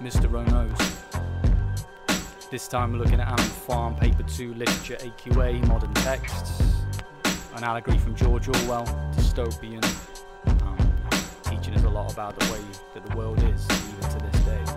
Mr. Rowe Knows. This time we're looking at Animal Farm, Paper 2, Literature, AQA, Modern Texts, an allegory from George Orwell, dystopian, um, teaching us a lot about the way that the world is, even to this day.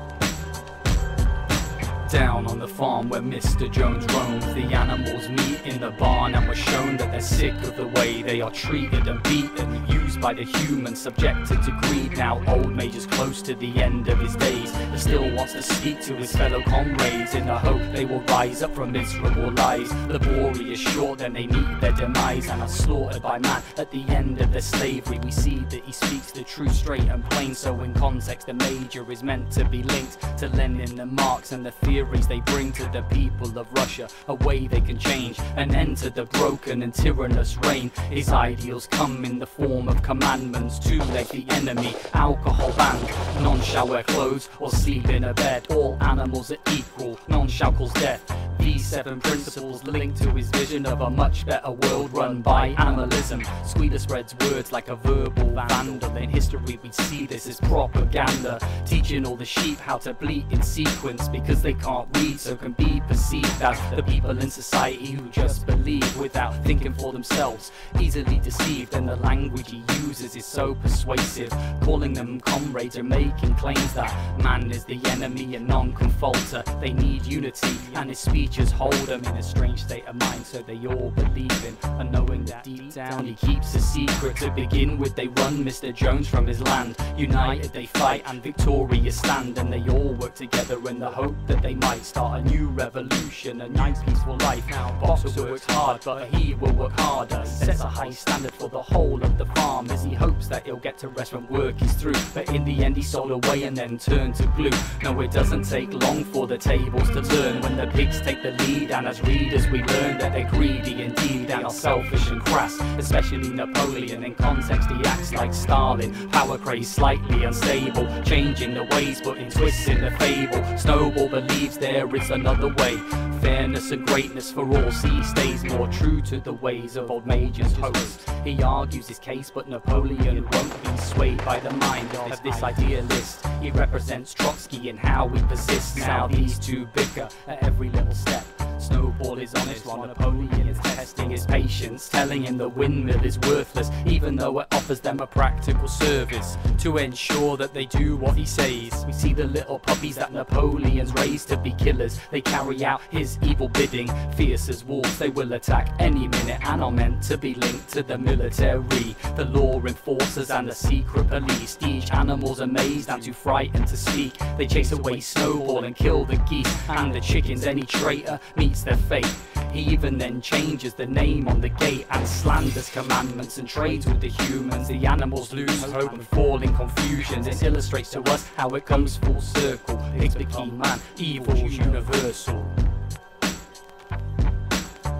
Down on the farm where Mr. Jones roams, the animals meet in the barn and we're shown that they're sick of the way they are treated and beaten, used by the humans, subjected to greed. Now old Major's close to the end of his days, but still wants to speak to his fellow comrades in the hope they will rise up from miserable lies. The lives. Laborious short, then they meet their demise and are slaughtered by man. At the end of their slavery, we see that he speaks the truth straight and plain. So in context, the Major is meant to be linked to Lenin and Marx and the theories they bring to the people of Russia. A way they can change and enter the broken and tyrannous reign. His ideals come in the form of commandments to leg the enemy, alcohol banned. None shall wear clothes or sleep in a bed. All animals are equal, none shall cause death. These seven principles linked to his vision of a much better world run by animalism. Squealer spreads words like a verbal vandal. In history, we see this as propaganda, teaching all the sheep how to bleat in sequence because they can't read, so can be perceived as the people in society who just believe without thinking for themselves. Easily deceived, and the language he uses is so persuasive, calling them comrades or making claims that man is the enemy and none can falter. They need unity, and his speeches hold them in a strange state of mind, so they all believe in, and knowing that deep down he keeps a secret. To begin with, they run Mr. Jones from his land. United they fight and victorious stand, and they all work together in the hope that they might start a new revolution, a nice peaceful life. Now, Boxer works hard, but he will work harder. Sets a high standard for the whole of the farm as he hopes that he'll get to rest when work is through. But in the end, he sold away and then turned to glue. No, it doesn't take long for the tables to turn when the pigs take the lead, and as readers, we learn that they're greedy indeed and are selfish and crass, especially Napoleon. In context, he acts like Stalin, power craze slightly unstable, changing the ways, putting twists in the fable. Snowball believes there is another way. Fairness and greatness for all. See, he stays more true to the ways of old Major's hopes. He argues his case, but Napoleon won't be swayed by the mind of this idealist. He represents Trotsky and how he persists. Now these two bicker at every little step. Snowball is honest while Napoleon is testing his patience, telling him the windmill is worthless, even though it offers them a practical service to ensure that they do what he says. We see the little puppies that Napoleon's raised to be killers. They carry out his evil bidding, fierce as wolves. They will attack any minute and are meant to be linked to the military, the law enforcers, and the secret police. Each animal's amazed and too frightened to speak. They chase away Snowball and kill the geese and the chickens. Any traitor meets their fate. He even then changes the name on the gate and slanders commandments and trades with the humans. The animals lose hope and fall in confusion. This illustrates to us how it comes full circle. Pigs become man, evil's universal.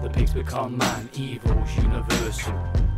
The pigs become man, evil's universal.